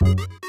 you